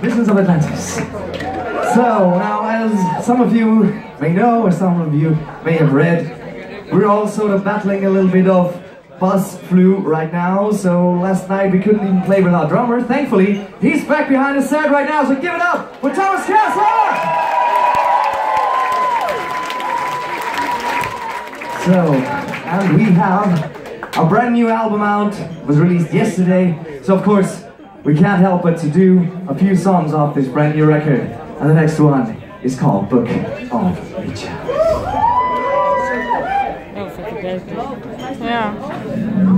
Visions of Atlantis. So, now as some of you may know, or some of you may have read, we're all sort of battling a little bit of bus flu right now, so last night we couldn't even play with our drummer. Thankfully, he's back behind the set right now, so give it up for Thomas Caser! So, and we have a brand new album out, was released yesterday, so of course, we can't help but to do a few songs off this brand new record. And the next one is called Book of Richa. Ja.